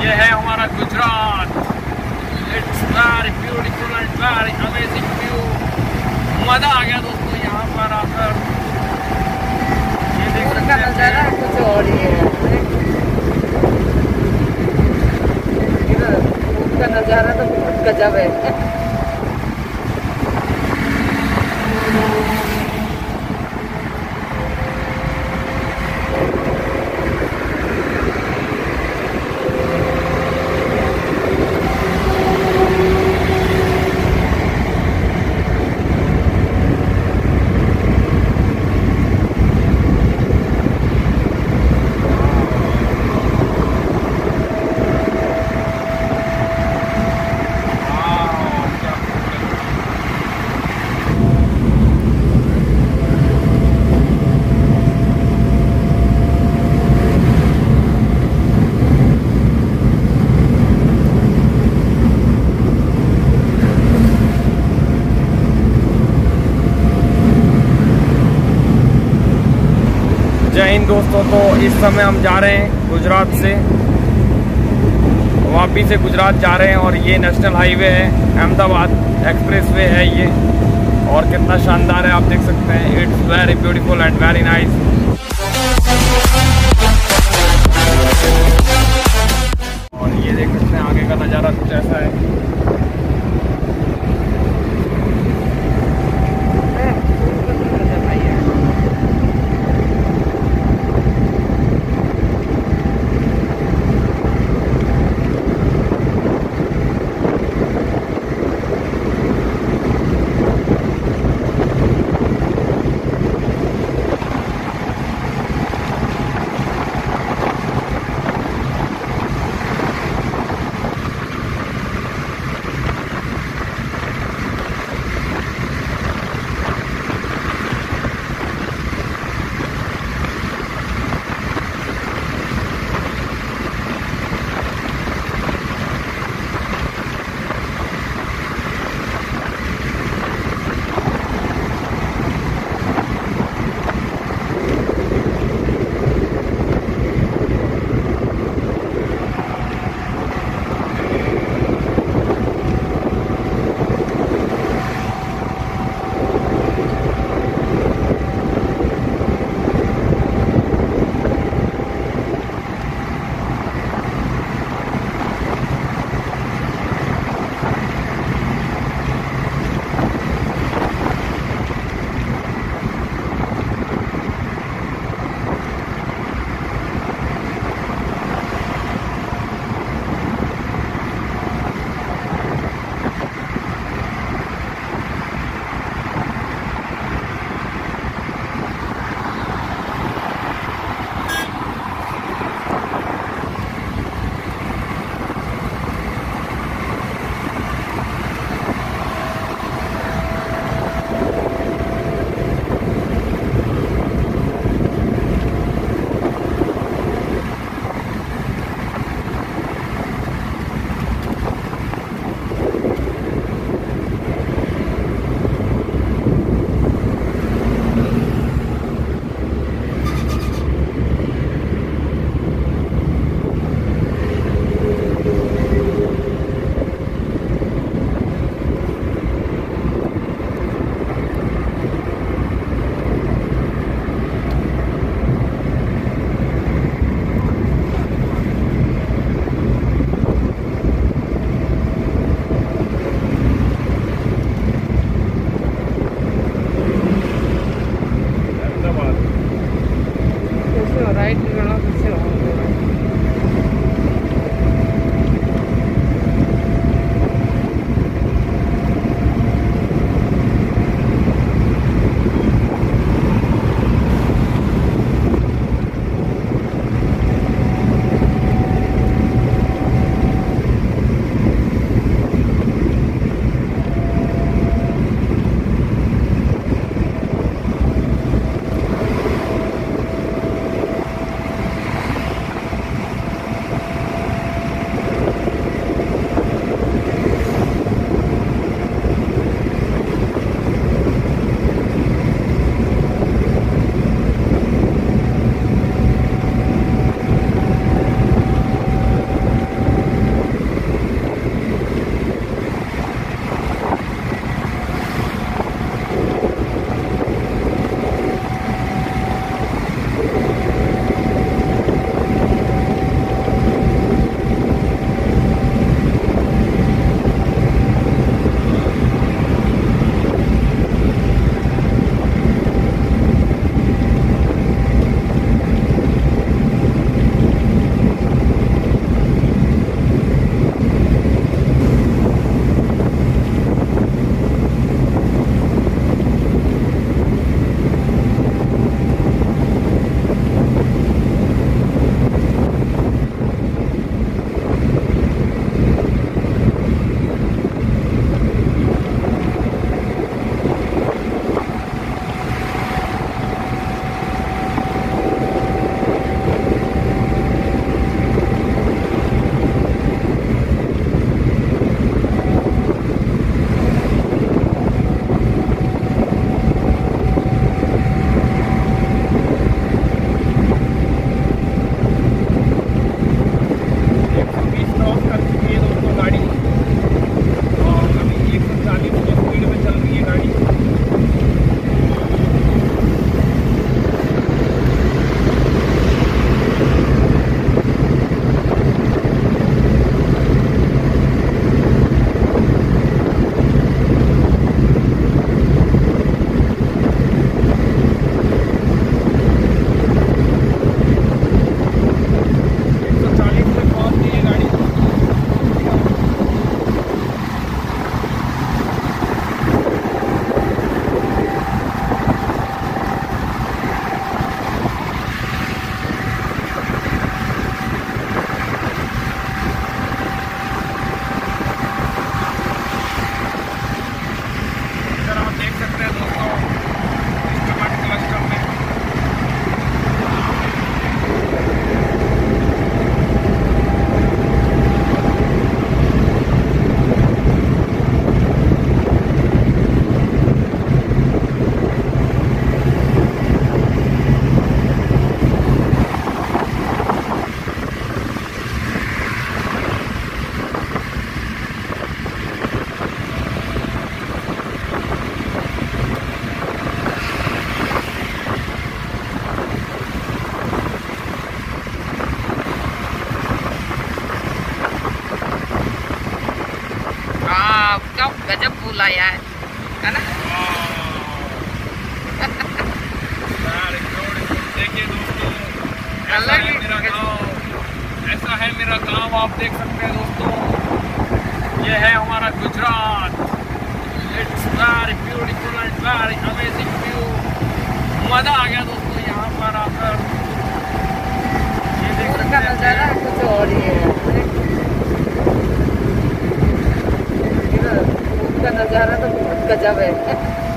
ये है हमारा Gujarat. It's very beautiful and very amazing view मज़ा आ गया दोस्तों यहाँ पर आकर। ये देख सकते हैं नज़ारा कुछ और ही है। का नज़ारा तो बहुत गजब है। जय हिंद दोस्तों तो इस समय हम जा रहे हैं गुजरात से। वापी से गुजरात जा रहे हैं और ये नेशनल हाईवे है, अहमदाबाद एक्सप्रेस वे है ये। और कितना शानदार है, आप देख सकते हैं it's very beautiful and very nice और ये देख सकते हैं, आगे का नज़ारा कुछ ऐसा ऐसा है मेरा गाँव ऐसा है मेरा गाँव आप देख सकते हैं दोस्तों। ये है हमारा Gujarat. It's very beautiful and very amazing view मज़ा आ गया दोस्तों यहाँ पर आकर। ये देख सकते हैं कुछ और ही है। नज़ारा तो बहुत गजब है।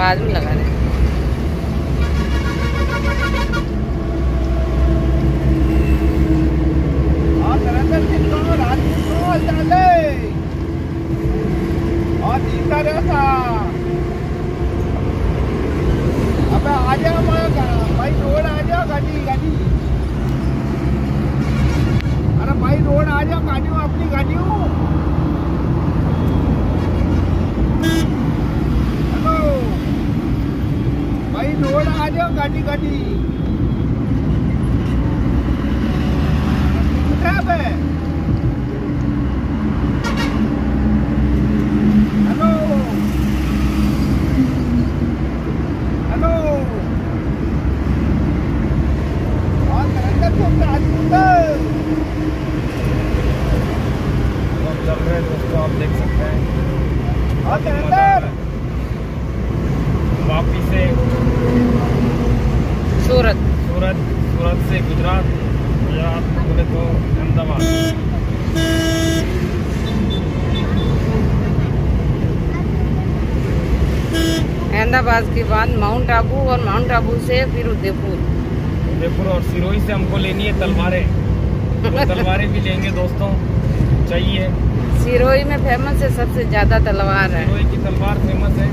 बाद में लगा दें हाँ। नरेंद्र कितना राजू को डाले और અહીં રોડ આજો ગાડી ગાડી. अहमदाबाद के बाद माउंट आबू और माउंट आबू से फिर उदयपुर। उदयपुर और सिरोही से हमको लेनी है तलवारें। तो तलवारें भी लेंगे दोस्तों चाहिए। सिरोही में फ़ेमस है सबसे ज़्यादा तलवार है। सिरोही की तलवार फ़ेमस है।